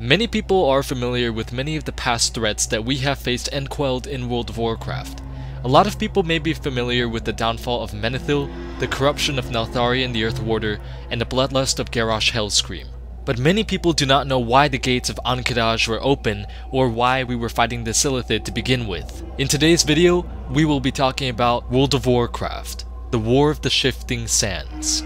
Many people are familiar with many of the past threats that we have faced and quelled in World of Warcraft. A lot of people may be familiar with the downfall of Menethil, the corruption of Neltharion the Earth Warder, and the bloodlust of Garrosh Hellscream. But many people do not know why the gates of Ahn'Qiraj were open, or why we were fighting the Silithid to begin with. In today's video, we will be talking about World of Warcraft, the War of the Shifting Sands.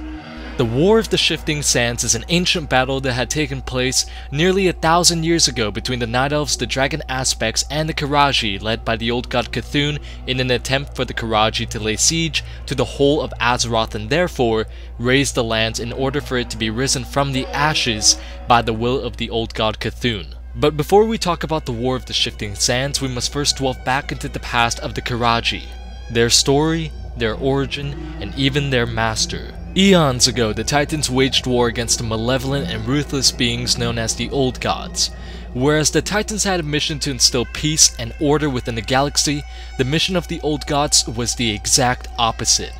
The War of the Shifting Sands is an ancient battle that had taken place nearly a thousand years ago between the Night Elves, the Dragon Aspects, and the Qiraji, led by the old god Cthulhu in an attempt for the Qiraji to lay siege to the whole of Azeroth and therefore raze the lands in order for it to be risen from the ashes by the will of the old god Cthulhu. But before we talk about the War of the Shifting Sands, we must first delve back into the past of the Qiraji, their story, their origin, and even their master. Eons ago, the Titans waged war against the malevolent and ruthless beings known as the Old Gods. Whereas the Titans had a mission to instill peace and order within the galaxy, the mission of the Old Gods was the exact opposite.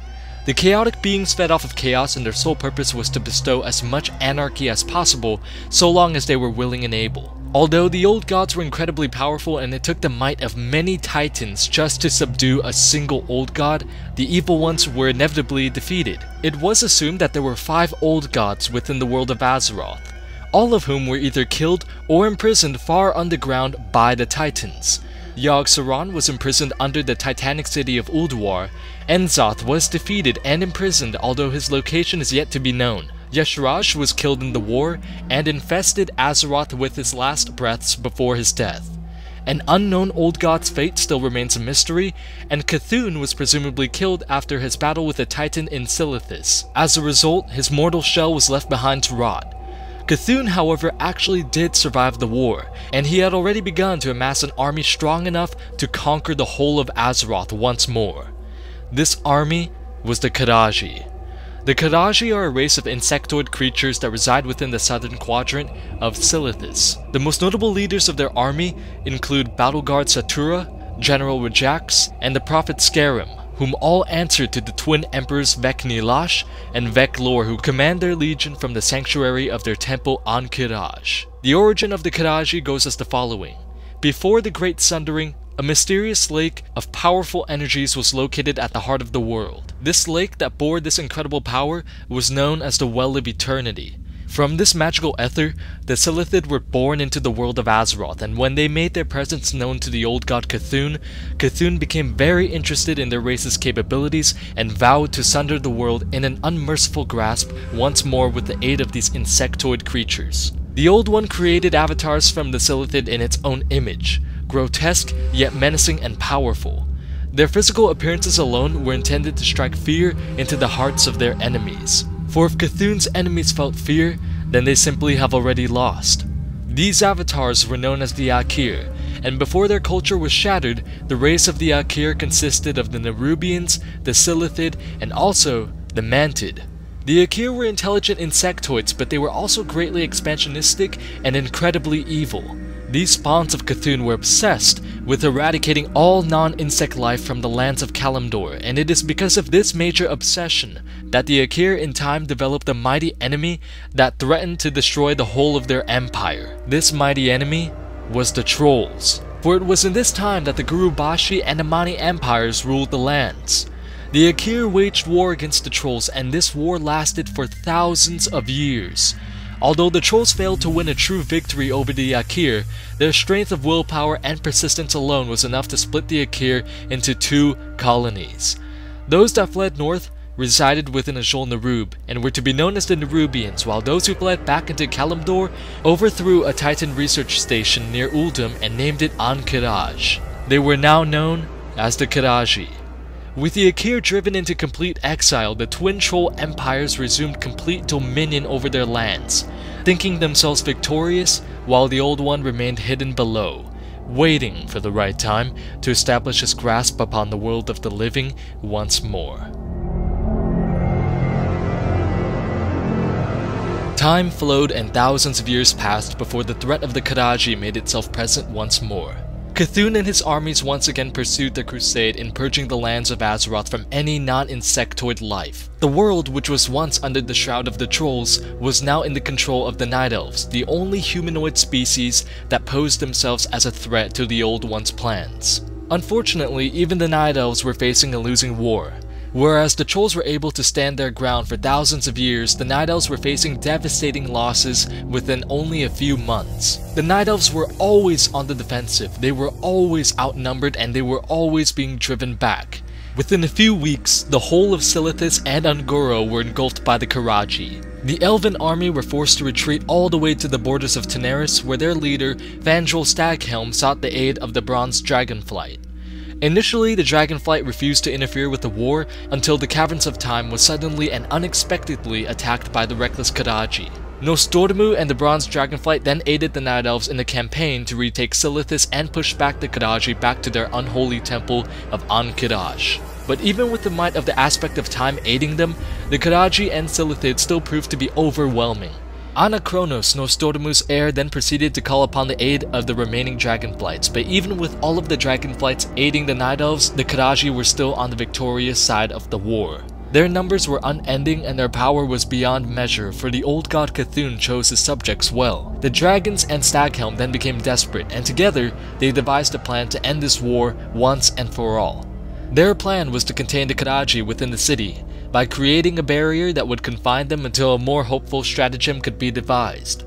The chaotic beings fed off of chaos and their sole purpose was to bestow as much anarchy as possible so long as they were willing and able. Although the old gods were incredibly powerful and it took the might of many titans just to subdue a single old god, the evil ones were inevitably defeated. It was assumed that there were five old gods within the world of Azeroth, all of whom were either killed or imprisoned far underground by the titans. Yogg-Saron was imprisoned under the titanic city of Ulduar, N'Zoth was defeated and imprisoned although his location is yet to be known. Y'Shaarj was killed in the war and infested Azeroth with his last breaths before his death. An unknown old god's fate still remains a mystery, and Cthulhu was presumably killed after his battle with a titan in Silithus. As a result, his mortal shell was left behind to rot. Cthulhu, however, actually did survive the war, and he had already begun to amass an army strong enough to conquer the whole of Azeroth once more. This army was the Qiraji. The Qiraji are a race of insectoid creatures that reside within the southern quadrant of Silithus. The most notable leaders of their army include Battleguard Sartura, General Rajaxx, and the Prophet Skeram, whom all answer to the twin emperors Vek-Nilash and Vek'lor who command their legion from the sanctuary of their temple on Ahn'Qiraj. The origin of the Qiraji goes as the following. Before the Great Sundering, a mysterious lake of powerful energies was located at the heart of the world. This lake that bore this incredible power was known as the Well of Eternity. From this magical ether, the Silithid were born into the world of Azeroth, and when they made their presence known to the old god Cthulhu, Cthulhu became very interested in their race's capabilities and vowed to sunder the world in an unmerciful grasp once more with the aid of these insectoid creatures. The Old One created avatars from the Silithid in its own image, grotesque yet menacing and powerful. Their physical appearances alone were intended to strike fear into the hearts of their enemies. For if Cthulhu's enemies felt fear, then they simply have already lost. These avatars were known as the Aqir, and before their culture was shattered, the race of the Aqir consisted of the Nerubians, the Silithid, and also the Mantid. The Aqir were intelligent insectoids, but they were also greatly expansionistic and incredibly evil. These spawns of Cthulhu were obsessed with eradicating all non-insect life from the lands of Kalimdor, and it is because of this major obsession that the Aqir in time developed a mighty enemy that threatened to destroy the whole of their empire. This mighty enemy was the Trolls, for it was in this time that the Gurubashi and Amani empires ruled the lands. The Aqir waged war against the Trolls, and this war lasted for thousands of years. Although the Trolls failed to win a true victory over the Aqir, their strength of willpower and persistence alone was enough to split the Aqir into two colonies. Those that fled north resided within Azjol-Nerub and were to be known as the Nerubians, while those who fled back into Kalimdor overthrew a Titan research station near Uldum and named it Ahn'Qiraj. They were now known as the Qiraji. With the Aqir driven into complete exile, the twin troll empires resumed complete dominion over their lands, thinking themselves victorious while the old one remained hidden below, waiting for the right time to establish his grasp upon the world of the living once more. Time flowed and thousands of years passed before the threat of the Qiraji made itself present once more. Cthulhu and his armies once again pursued the crusade in purging the lands of Azeroth from any non-insectoid life. The world, which was once under the shroud of the trolls, was now in the control of the Night Elves, the only humanoid species that posed themselves as a threat to the Old One's plans. Unfortunately, even the Night Elves were facing a losing war. Whereas the Trolls were able to stand their ground for thousands of years, the Night Elves were facing devastating losses within only a few months. The Night Elves were always on the defensive, they were always outnumbered, and they were always being driven back. Within a few weeks, the whole of Silithus and Un'Goro were engulfed by the Qiraji. The Elven army were forced to retreat all the way to the borders of Tanaris where their leader, Fandral Staghelm, sought the aid of the Bronze Dragonflight. Initially, the Dragonflight refused to interfere with the war until the Caverns of Time was suddenly and unexpectedly attacked by the reckless Qiraji. Nozdormu and the Bronze Dragonflight then aided the Night Elves in the campaign to retake Silithus and push back the Qiraji back to their unholy temple of Ahn'Qiraj. But even with the might of the aspect of time aiding them, the Qiraji and Silithid still proved to be overwhelming. Anachronos, Nozdormu's heir, then proceeded to call upon the aid of the remaining Dragonflights, but even with all of the Dragonflights aiding the Night Elves, the Qiraji were still on the victorious side of the war. Their numbers were unending and their power was beyond measure, for the old god Cthulhu chose his subjects well. The dragons and Staghelm then became desperate, and together they devised a plan to end this war once and for all. Their plan was to contain the Qiraji within the city, by creating a barrier that would confine them until a more hopeful stratagem could be devised.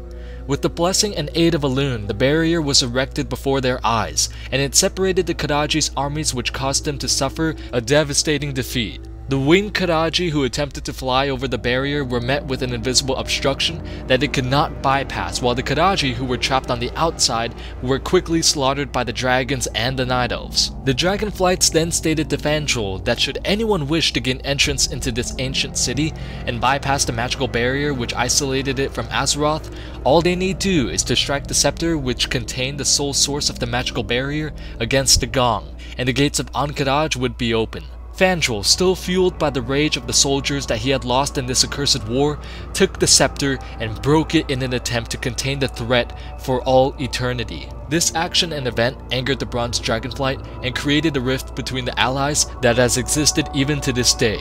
With the blessing and aid of Elune, the barrier was erected before their eyes, and it separated the Qiraji's armies which caused them to suffer a devastating defeat. The winged Qiraji who attempted to fly over the barrier were met with an invisible obstruction that they could not bypass, while the Qiraji who were trapped on the outside were quickly slaughtered by the dragons and the Night Elves. The Dragonflights then stated to Fandral that should anyone wish to gain entrance into this ancient city and bypass the magical barrier which isolated it from Azeroth, all they need do is to strike the scepter which contained the sole source of the magical barrier against the gong, and the gates of Ahn'Qiraj would be open. Fandral, still fueled by the rage of the soldiers that he had lost in this accursed war, took the scepter and broke it in an attempt to contain the threat for all eternity. This action and event angered the Bronze Dragonflight and created a rift between the allies that has existed even to this day.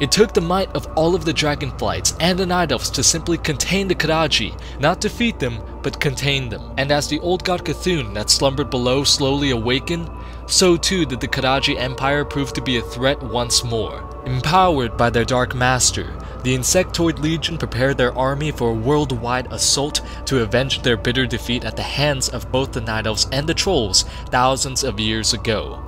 It took the might of all of the Dragonflights and the Night Elves to simply contain the Qiraji, not defeat them, but contain them. And as the old god Cthulhu that slumbered below slowly awakened, so too did the Qiraji Empire prove to be a threat once more. Empowered by their Dark Master, the Insectoid Legion prepared their army for a worldwide assault to avenge their bitter defeat at the hands of both the Night Elves and the Trolls thousands of years ago.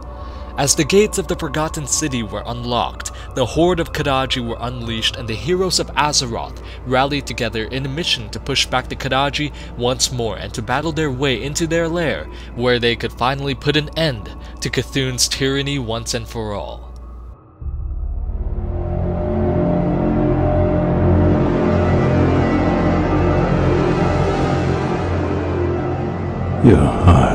As the gates of the Forgotten City were unlocked, the horde of Qiraji were unleashed and the heroes of Azeroth rallied together in a mission to push back the Qiraji once more and to battle their way into their lair, where they could finally put an end to Cthulhu's tyranny once and for all. Your explode.